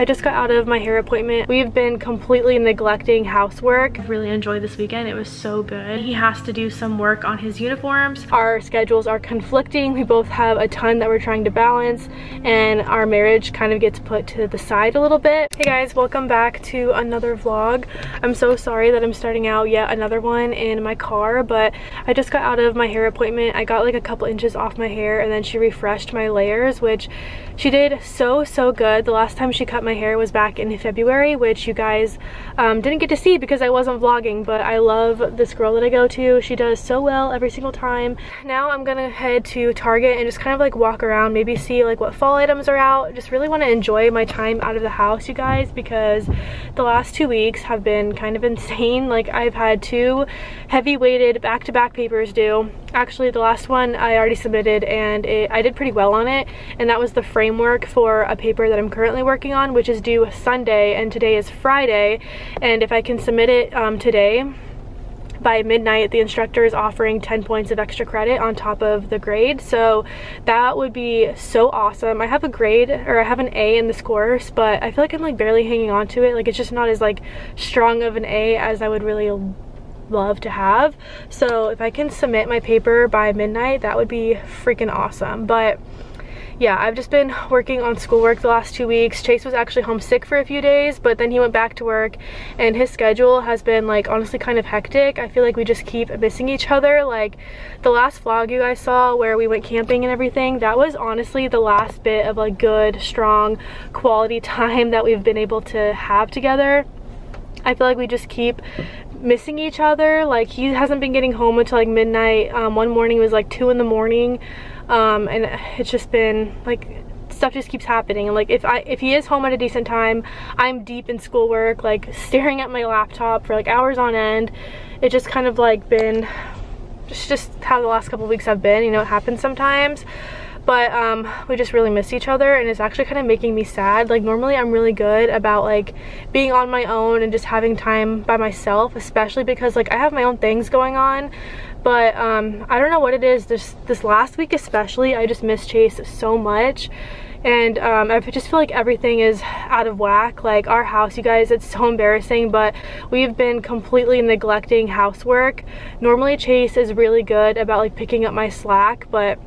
I just got out of my hair appointment. We've been completely neglecting housework. I really enjoyed this weekend. It was so good. He has to do some work on his uniforms. Our schedules are conflicting. We both have a ton that we're trying to balance and our marriage kind of gets put to the side a little bit. Hey guys, welcome back to another vlog. I'm so sorry that I'm starting out yet another one in my car, but I just got out of my hair appointment. I got like a couple inches off my hair and then she refreshed my layers, which she did so, so good. The last time she cut my hair was back in February, which you guys um, didn't get to see because I wasn't vlogging, but I love this girl that I go to. She does so well every single time. Now I'm gonna head to Target and just kind of like walk around, maybe see like what fall items are out. Just really wanna enjoy my time out of the house, you guys, because the last two weeks have been kind of insane. Like I've had two heavy weighted back-to-back -back papers due. Actually, the last one I already submitted and it, I did pretty well on it, and that was the framework for a paper that I'm currently working on, which is due Sunday, and today is Friday. And if I can submit it um, today, by midnight the instructor is offering 10 points of extra credit on top of the grade. So that would be so awesome. I have a grade or i have an a in this course but i feel like i'm like barely hanging on to it. Like it's just not as like strong of an a as i would really love to have so if i can submit my paper by midnight that would be freaking awesome but yeah, I've just been working on schoolwork the last two weeks. Chase was actually homesick for a few days, but then he went back to work and his schedule has been like honestly kind of hectic. I feel like we just keep missing each other. Like the last vlog you guys saw where we went camping and everything, that was honestly the last bit of like good, strong, quality time that we've been able to have together. I feel like we just keep missing each other. Like he hasn't been getting home until like midnight. Um, one morning was like two in the morning. Um, and it's just been like stuff just keeps happening. And like if I if he is home at a decent time I'm deep in schoolwork like staring at my laptop for like hours on end. It just kind of like been just just how the last couple weeks have been. You know it happens sometimes but um, we just really miss each other and it's actually kind of making me sad. Like normally I'm really good about like being on my own and just having time by myself especially because like I have my own things going on. But um, I don't know what it is this this last week especially I just miss Chase so much. And um, I just feel like everything is out of whack. Like our house you guys it's so embarrassing but we've been completely neglecting housework. Normally Chase is really good about like picking up my slack but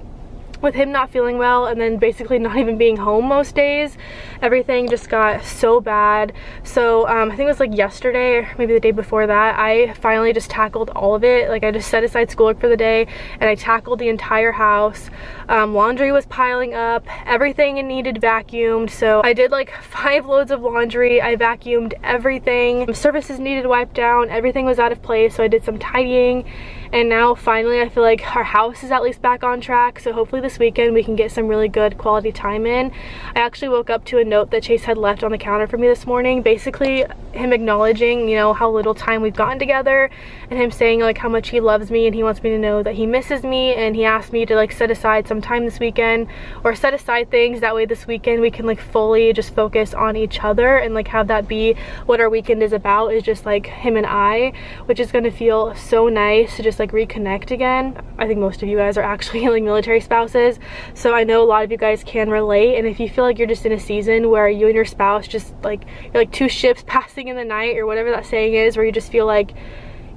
with him not feeling well and then basically not even being home most days everything just got so bad. So um, I think it was like yesterday or maybe the day before that I finally just tackled all of it. Like I just set aside schoolwork for the day and I tackled the entire house um, laundry was piling up. Everything needed vacuumed. So I did like five loads of laundry. I vacuumed everything. Surfaces needed wiped down. Everything was out of place. So I did some tidying. And now finally I feel like our house is at least back on track. So hopefully this weekend we can get some really good quality time in. I actually woke up to a note that Chase had left on the counter for me this morning. Basically him acknowledging you know how little time we've gotten together and him saying like how much he loves me and he wants me to know that he misses me. And he asked me to like set aside some time this weekend or set aside things that way this weekend we can like fully just focus on each other and like have that be what our weekend is about is just like him and I which is going to feel so nice to just like reconnect again. I think most of you guys are actually like military spouses, so I know a lot of you guys can relate. And if you feel like you're just in a season where you and your spouse just like, like two ships passing in the night or whatever that saying is, where you just feel like,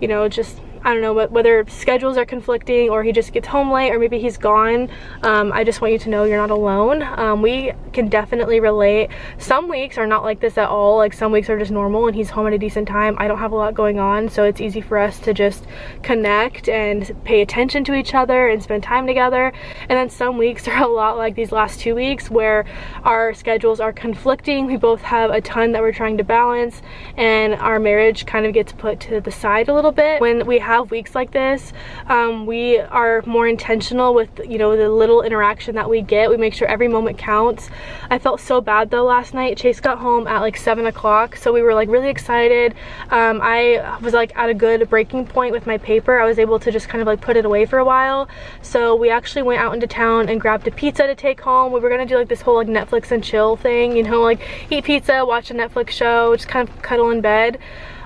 you know, just I don't know whether schedules are conflicting or he just gets home late or maybe he's gone. Um, I just want you to know you're not alone. Um, we can definitely relate. Some weeks are not like this at all. Like some weeks are just normal and he's home at a decent time. I don't have a lot going on so it's easy for us to just connect and pay attention to each other and spend time together. And then some weeks are a lot like these last two weeks where our schedules are conflicting. We both have a ton that we're trying to balance and our marriage kind of gets put to the side a little bit. When we have have weeks like this, um, we are more intentional with, you know, the little interaction that we get. We make sure every moment counts. I felt so bad though last night. Chase got home at like 7 o'clock, so we were like really excited. Um, I was like at a good breaking point with my paper. I was able to just kind of like put it away for a while. So we actually went out into town and grabbed a pizza to take home. We were gonna do like this whole like Netflix and chill thing, you know, like eat pizza, watch a Netflix show, just kind of cuddle in bed.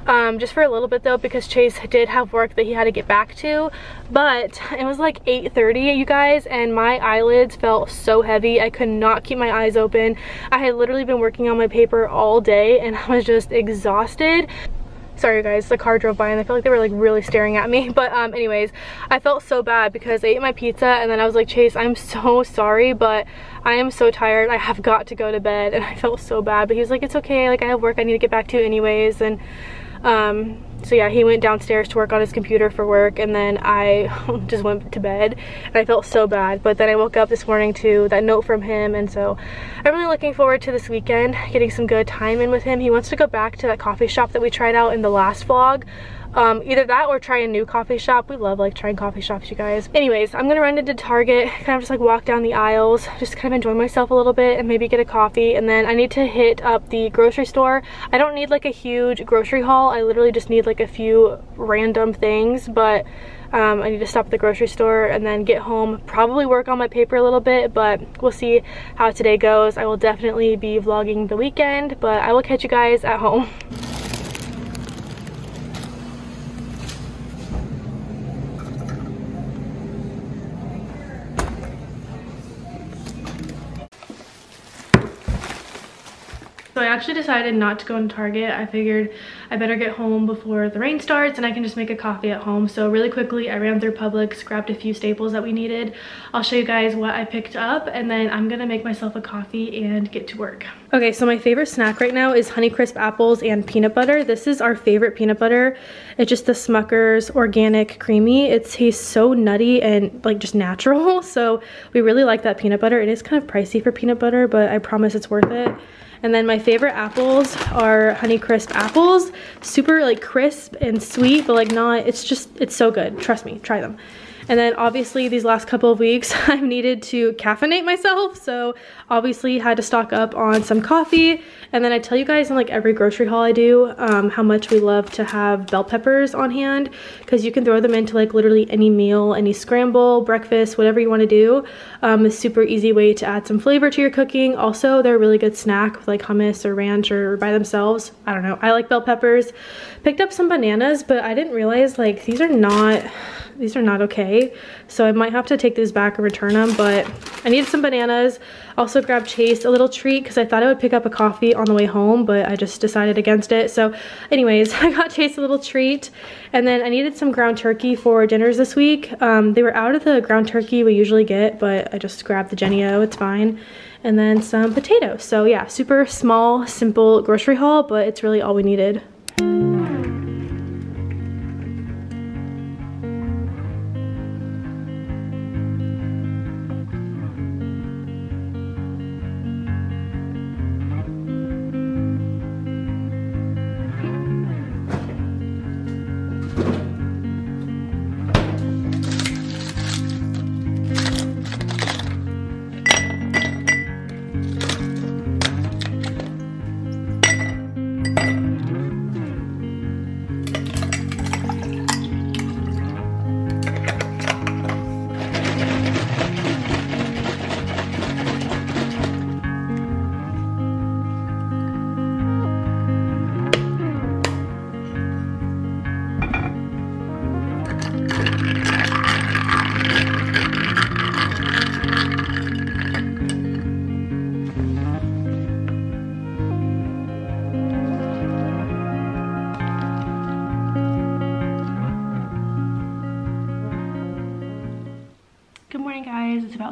Um, just for a little bit though because Chase did have work that he had to get back to. But it was like 8.30 you guys and my eyelids felt so heavy. I could not keep my eyes open. I had literally been working on my paper all day and I was just exhausted sorry guys the car drove by and i felt like they were like really staring at me but um anyways i felt so bad because i ate my pizza and then i was like chase i'm so sorry but i am so tired i have got to go to bed and i felt so bad but he was like it's okay like i have work i need to get back to anyways and um so yeah he went downstairs to work on his computer for work and then i just went to bed and i felt so bad. But then i woke up this morning to that note from him and so i'm really looking forward to this weekend getting some good time in with him. He wants to go back to that coffee shop that we tried out in the last vlog um, either that or try a new coffee shop. We love like trying coffee shops, you guys. Anyways, I'm gonna run into Target, kind of just like walk down the aisles, just kind of enjoy myself a little bit and maybe get a coffee. And then I need to hit up the grocery store. I don't need like a huge grocery haul. I literally just need like a few random things, but um, I need to stop at the grocery store and then get home, probably work on my paper a little bit, but we'll see how today goes. I will definitely be vlogging the weekend, but I will catch you guys at home. actually decided not to go in Target. I figured I better get home before the rain starts and I can just make a coffee at home. So really quickly, I ran through Publix, grabbed a few staples that we needed. I'll show you guys what I picked up and then I'm gonna make myself a coffee and get to work. Okay, so my favorite snack right now is Honeycrisp apples and peanut butter. This is our favorite peanut butter. It's just the Smucker's Organic Creamy. It tastes so nutty and like just natural. So we really like that peanut butter. It is kind of pricey for peanut butter, but I promise it's worth it. And then my favorite apples are Honeycrisp apples. Super like crisp and sweet, but like not, it's just, it's so good. Trust me, try them. And then obviously these last couple of weeks I've needed to caffeinate myself. So obviously had to stock up on some coffee. And then I tell you guys in like every grocery haul I do um, how much we love to have bell peppers on hand because you can throw them into like literally any meal, any scramble, breakfast, whatever you want to do. Um, a super easy way to add some flavor to your cooking. Also, they're a really good snack with like hummus or ranch or by themselves. I don't know. I like bell peppers. Picked up some bananas, but I didn't realize like these are not these are not okay. So I might have to take these back and return them, but I needed some bananas. Also grabbed Chase a little treat because I thought I would pick up a coffee on the way home, but I just decided against it. So anyways, I got Chase a little treat. And then I needed some ground turkey for dinners this week. Um, they were out of the ground turkey we usually get, but I just grabbed the Jennie-O, it's fine. And then some potatoes. So yeah, super small, simple grocery haul, but it's really all we needed.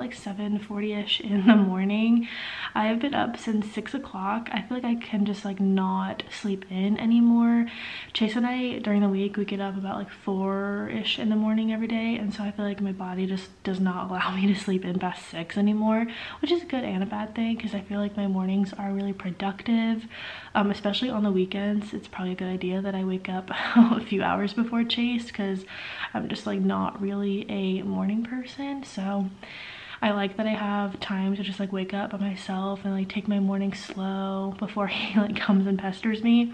Like 7.40ish in the morning. I have been up since 6 o'clock. I feel like I can just like not sleep in anymore. Chase and I, during the week, we get up about like 4-ish in the morning every day. And so I feel like my body just does not allow me to sleep in past 6 anymore, which is a good and a bad thing because I feel like my mornings are really productive, um, especially on the weekends. It's probably a good idea that I wake up a few hours before Chase because I'm just like not really a morning person. So I like that I have time to just like wake up by myself and like take my morning slow before he like comes and pesters me.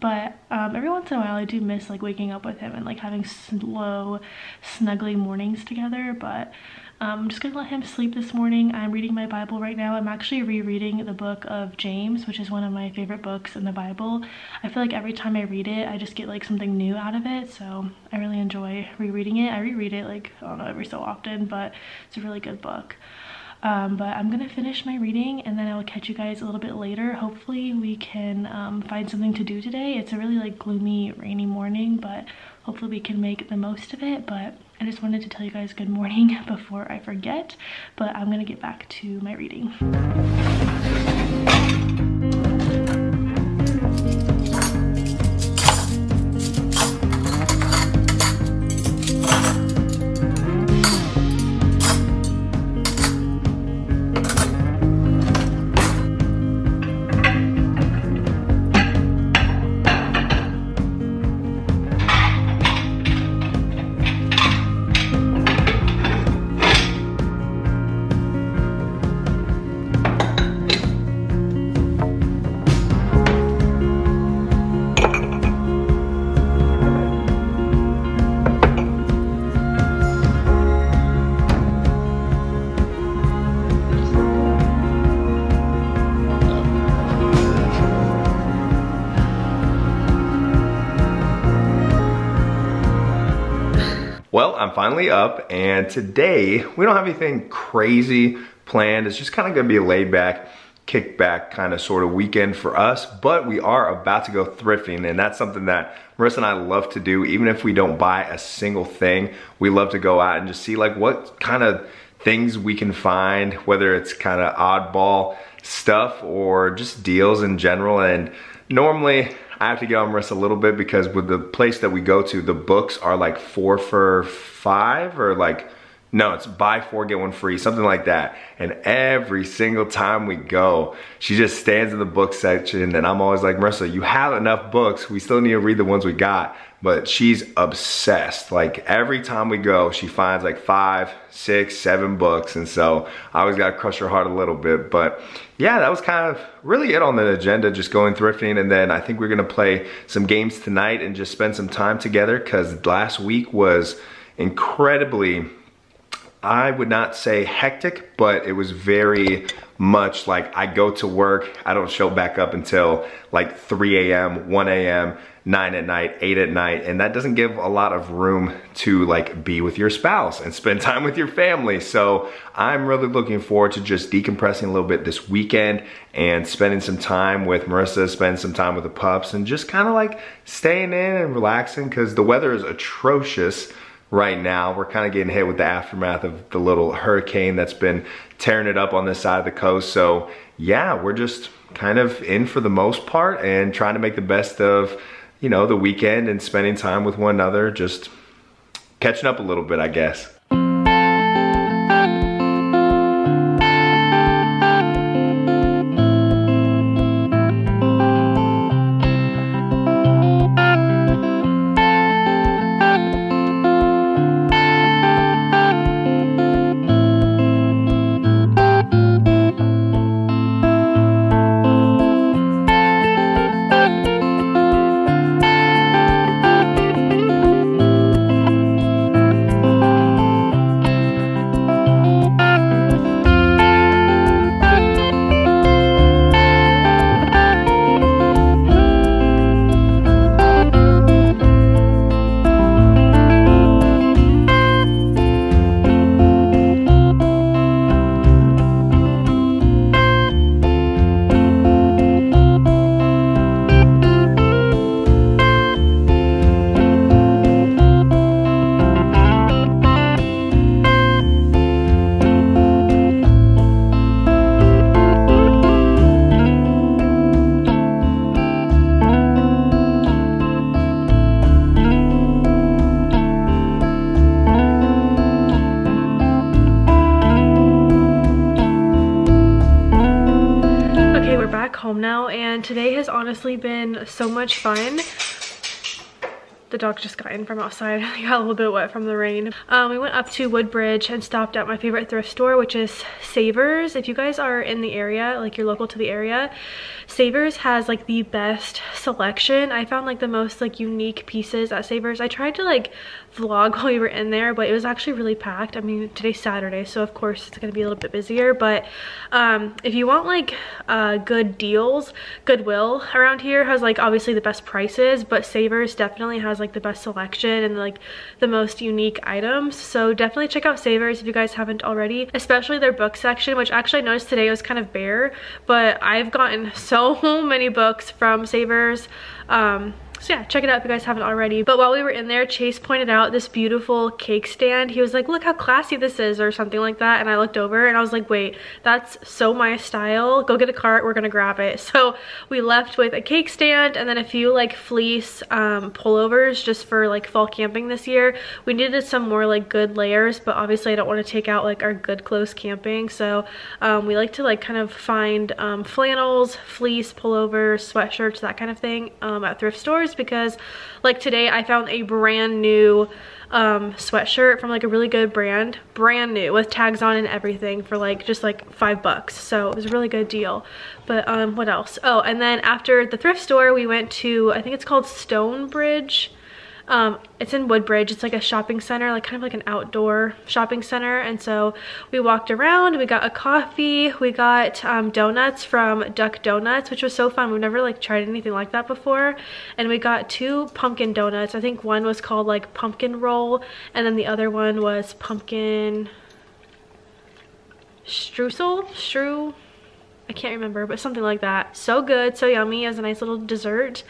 But um, every once in a while I do miss like waking up with him and like having slow, snuggly mornings together. But um, I'm just gonna let him sleep this morning. I'm reading my Bible right now. I'm actually rereading the book of James, which is one of my favorite books in the Bible. I feel like every time I read it, I just get like something new out of it. So I really enjoy rereading it. I reread it like, I don't know, every so often, but it's a really good book. Um, but I'm gonna finish my reading and then I will catch you guys a little bit later. Hopefully we can um, find something to do today. It's a really like gloomy, rainy morning, but hopefully we can make the most of it. But I just wanted to tell you guys good morning before I forget, but I'm gonna get back to my reading. I'm finally up and today we don't have anything crazy planned. It's just kind of gonna be a laid back, kick back kind of sort of weekend for us, but we are about to go thrifting and that's something that Marissa and I love to do. Even if we don't buy a single thing, we love to go out and just see like what kind of things we can find, whether it's kind of oddball stuff or just deals in general. And normally I have to get on Marissa a little bit because with the place that we go to, the books are like four for five or like, no, it's buy four, get one free, something like that. And every single time we go, she just stands in the book section and I'm always like, Marissa, you have enough books. We still need to read the ones we got but she's obsessed. Like every time we go, she finds like five, six, seven books. And so I always got to crush her heart a little bit. But yeah, that was kind of really it on the agenda, just going thrifting. And then I think we're going to play some games tonight and just spend some time together because last week was incredibly I would not say hectic, but it was very much like I go to work, I don't show back up until like 3 a.m., 1 a.m., 9 at night, 8 at night, and that doesn't give a lot of room to like be with your spouse and spend time with your family. So I'm really looking forward to just decompressing a little bit this weekend and spending some time with Marissa, spending some time with the pups and just kind of like staying in and relaxing because the weather is atrocious right now. We're kind of getting hit with the aftermath of the little hurricane that's been tearing it up on this side of the coast. So yeah, we're just kind of in for the most part and trying to make the best of you know, the weekend and spending time with one another, just catching up a little bit, I guess. Today has honestly been so much fun the dog just got in from outside. Got a little bit wet from the rain. Um, we went up to Woodbridge and stopped at my favorite thrift store, which is Savers. If you guys are in the area, like you're local to the area, Savers has like the best selection. I found like the most like unique pieces at Savers. I tried to like vlog while we were in there but it was actually really packed i mean today's saturday so of course it's to be a little bit busier but um, if you want like uh, good deals goodwill around here has like obviously the best prices but savers definitely has like the best selection and like the most unique items so definitely check out savers if you guys haven't already especially their book section which actually I noticed today was kind of bare but i've gotten so many books from savers. Um, so yeah, check it out if you guys haven't already. But while we were in there, Chase pointed out this beautiful cake stand. He was like, look how classy this is or something like that. And I looked over and I was like, wait, that's so my style. Go get a cart, we're gonna grab it. So we left with a cake stand and then a few like fleece um, pullovers just for like fall camping this year. We needed some more like good layers, but obviously I don't wanna take out like our good clothes camping. So um, we like to like kind of find um, flannels, fleece, pullovers, sweatshirts, that kind of thing um, at thrift stores because like today I found a brand new um, sweatshirt from like a really good brand, brand new with tags on and everything for like just like five bucks. So it was a really good deal. But um, what else? Oh, and then after the thrift store, we went to, I think it's called Stonebridge um, it's in Woodbridge. It's like a shopping center, like kind of like an outdoor shopping center. And so we walked around, we got a coffee, we got um, donuts from Duck Donuts, which was so fun. We've never like tried anything like that before. And we got two pumpkin donuts. I think one was called like pumpkin roll and then the other one was pumpkin streusel, strew, I can't remember, but something like that. So good, so yummy as a nice little dessert.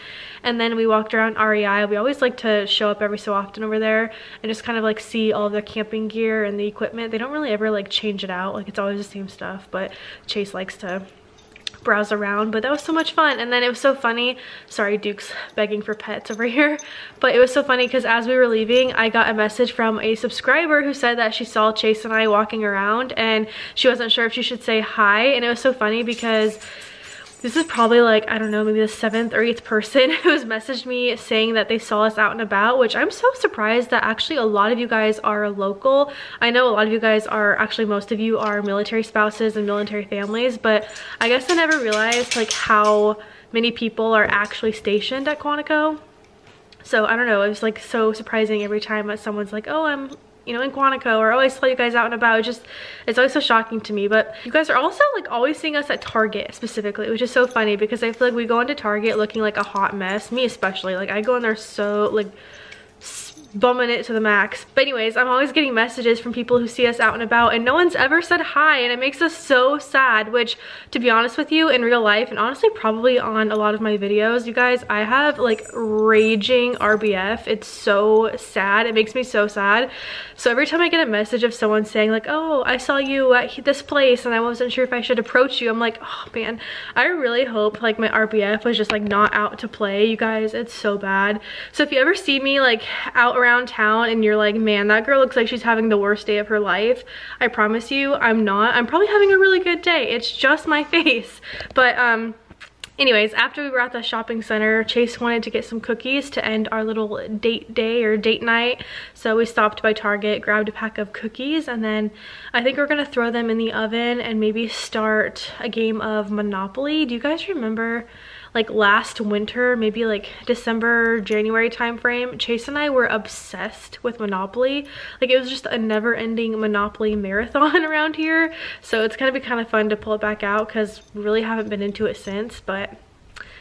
And then we walked around REI. We always like to show up every so often over there and just kind of like see all the camping gear and the equipment. They don't really ever like change it out. Like it's always the same stuff, but Chase likes to browse around but that was so much fun. And then it was so funny sorry duke's begging for pets over here but it was so funny because as we were leaving i got a message from a subscriber who said that she saw chase and i walking around and she wasn't sure if she should say hi. And it was so funny because this is probably like, I don't know, maybe the seventh or eighth person who's messaged me saying that they saw us out and about, which I'm so surprised that actually a lot of you guys are local. I know a lot of you guys are, actually most of you are military spouses and military families, but I guess I never realized like how many people are actually stationed at Quantico. So I don't know, it was like so surprising every time that someone's like, oh, I'm you know, in Quantico or always tell you guys out and about. Just, it's always so shocking to me. But you guys are also like always seeing us at Target specifically, which is so funny because I feel like we go into Target looking like a hot mess. Me especially. Like I go in there so like bumming it to the max. But anyways, I'm always getting messages from people who see us out and about and no one's ever said hi and it makes us so sad, which to be honest with you in real life and honestly probably on a lot of my videos, you guys, I have like raging RBF. It's so sad. It makes me so sad. So every time I get a message of someone saying like, oh, I saw you at this place and I wasn't sure if I should approach you, I'm like, oh man, I really hope like my RBF was just like not out to play, you guys. It's so bad. So if you ever see me like out around town and you're like, man, that girl looks like she's having the worst day of her life. I promise you, I'm not. I'm probably having a really good day. It's just my face. But um, anyways after we were at the shopping center chase wanted to get some cookies to end our little date day or date night so we stopped by target grabbed a pack of cookies and then i think we're gonna throw them in the oven and maybe start a game of monopoly do you guys remember like last winter, maybe like December, January timeframe, Chase and I were obsessed with Monopoly. Like it was just a never ending Monopoly marathon around here. So it's gonna be kind of fun to pull it back out because we really haven't been into it since, but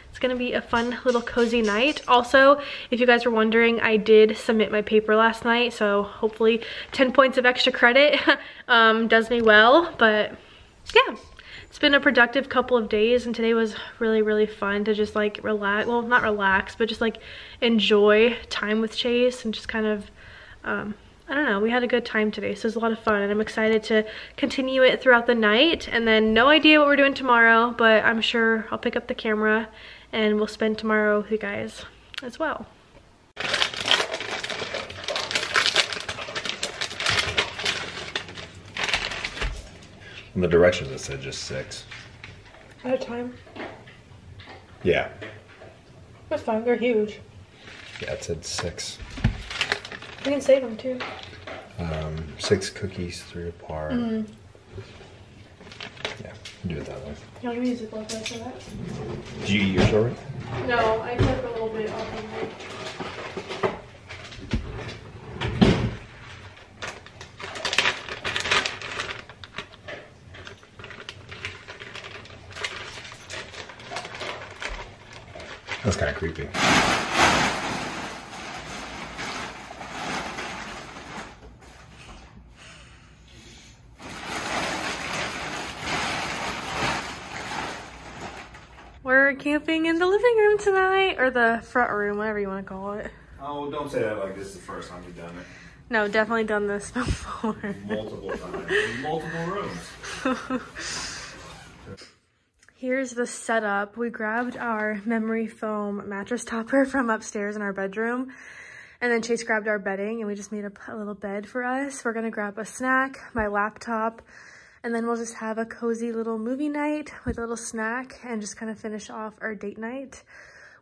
it's gonna be a fun little cozy night. Also, if you guys were wondering, I did submit my paper last night, so hopefully 10 points of extra credit um, does me well, but yeah it's been a productive couple of days and today was really really fun to just like relax well not relax but just like enjoy time with chase and just kind of um, I don't know, we had a good time today, so it was a lot of fun, and I'm excited to continue it throughout the night, and then no idea what we're doing tomorrow, but I'm sure I'll pick up the camera, and we'll spend tomorrow with you guys as well. In the directions it said just six. At a time. Yeah. That's fine, they're huge. Yeah, it said six. You can save them too. Um, six cookies, three apart. Mm. Yeah. Do it that way. You want me to use a like that? Did you eat your short? No, I took a little bit off of it. That's kind of creepy. We're camping in the living room tonight, or the front room, whatever you want to call it. Oh, don't say that like this is the first time you've done it. No, definitely done this before. Multiple times. Multiple rooms. Here's the setup. We grabbed our memory foam mattress topper from upstairs in our bedroom. And then Chase grabbed our bedding and we just made a, a little bed for us. We're gonna grab a snack, my laptop, and then we'll just have a cozy little movie night with a little snack and just kind of finish off our date night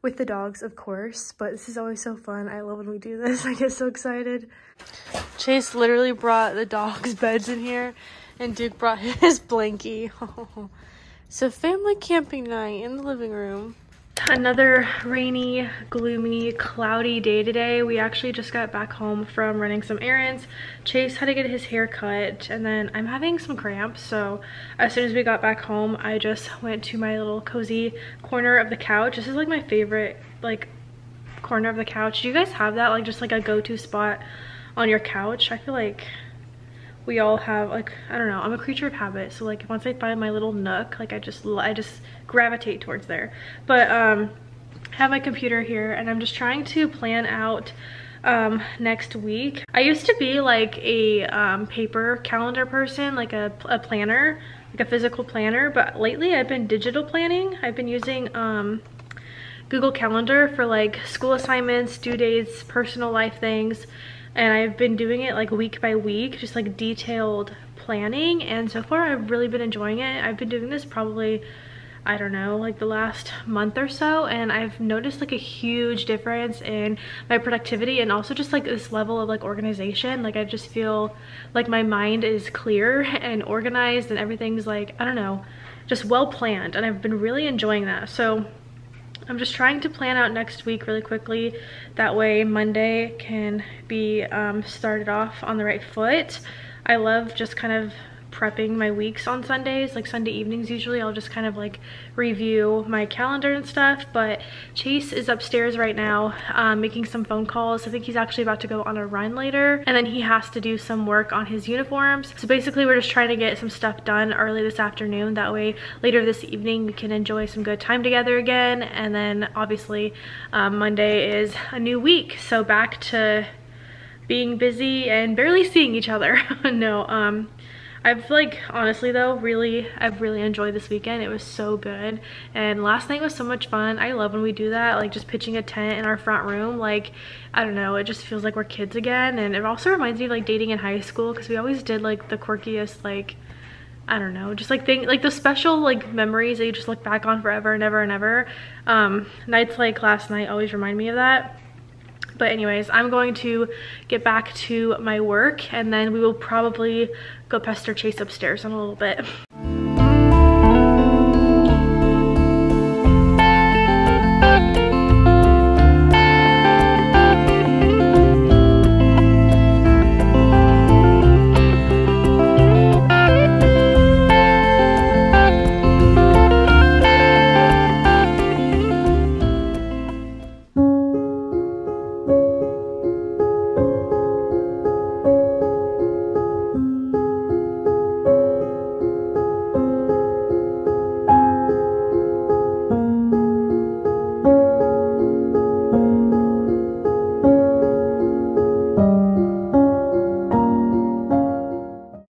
with the dogs, of course. But this is always so fun. I love when we do this. I get so excited. Chase literally brought the dogs' beds in here and Duke brought his blankie. so family camping night in the living room. Another rainy, gloomy, cloudy day today. We actually just got back home from running some errands. Chase had to get his hair cut and then I'm having some cramps. So as soon as we got back home, I just went to my little cozy corner of the couch. This is like my favorite like corner of the couch. Do you guys have that? Like just like a go-to spot on your couch? I feel like we all have like i don't know i'm a creature of habit so like once i find my little nook like i just i just gravitate towards there. But um I have my computer here and i'm just trying to plan out um next week. I used to be like a um paper calendar person like a, a planner like a physical planner but lately i've been digital planning. I've been using um google calendar for like school assignments due dates personal life things and I've been doing it like week by week, just like detailed planning. And so far I've really been enjoying it. I've been doing this probably, I don't know, like the last month or so. And I've noticed like a huge difference in my productivity and also just like this level of like organization. Like I just feel like my mind is clear and organized and everything's like, I don't know, just well planned. And I've been really enjoying that. So I'm just trying to plan out next week really quickly. That way Monday can be um, started off on the right foot. I love just kind of prepping my weeks on Sundays, like Sunday evenings usually. I'll just kind of like review my calendar and stuff. But Chase is upstairs right now um, making some phone calls. I think he's actually about to go on a run later. And then he has to do some work on his uniforms. So basically we're just trying to get some stuff done early this afternoon. That way later this evening we can enjoy some good time together again. And then obviously um, Monday is a new week. So back to being busy and barely seeing each other. no, um, I've like honestly though really I've really enjoyed this weekend. It was so good. And last night was so much fun. I love when we do that like just pitching a tent in our front room. Like I don't know it just feels like we're kids again. And it also reminds me of like dating in high school because we always did like the quirkiest like I don't know, just like thing, like the special like memories that you just look back on forever and ever and ever. Um, nights like last night always remind me of that. But anyways, I'm going to get back to my work and then we will probably go pester Chase upstairs in a little bit.